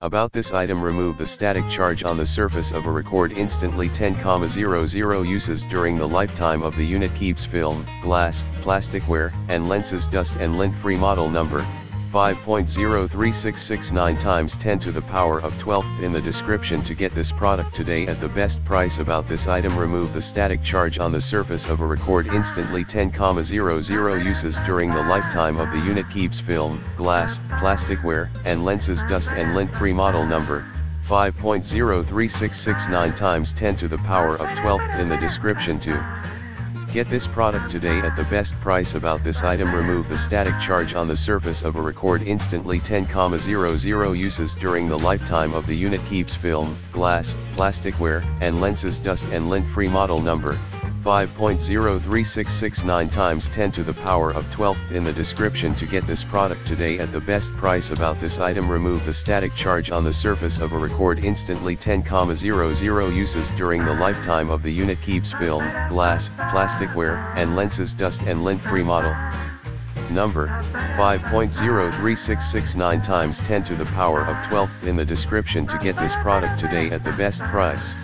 About this item remove the static charge on the surface of a record instantly 10,00 uses during the lifetime of the unit keeps film, glass, plasticware, and lenses dust and lint free model number, 5.03669 times 10 to the power of 12th in the description to get this product today at the best price about this item. Remove the static charge on the surface of a record instantly. 10,00 uses during the lifetime of the unit keeps film, glass, plasticware, and lenses. Dust and lint free model number, 5.03669 times 10 to the power of 12th in the description to Get this product today at the best price about this item. Remove the static charge on the surface of a record instantly. 10,00 uses during the lifetime of the unit. Keeps film, glass, plasticware, and lenses. Dust and lint free model number, 5.03669 times 10 to the power of 12th in the description to get this product today at the best price about this item remove the static charge on the surface of a record instantly 10,00 uses during the lifetime of the unit keeps film, glass, plasticware, and lenses dust and lint free model. Number, 5.03669 times 10 to the power of 12th in the description to get this product today at the best price.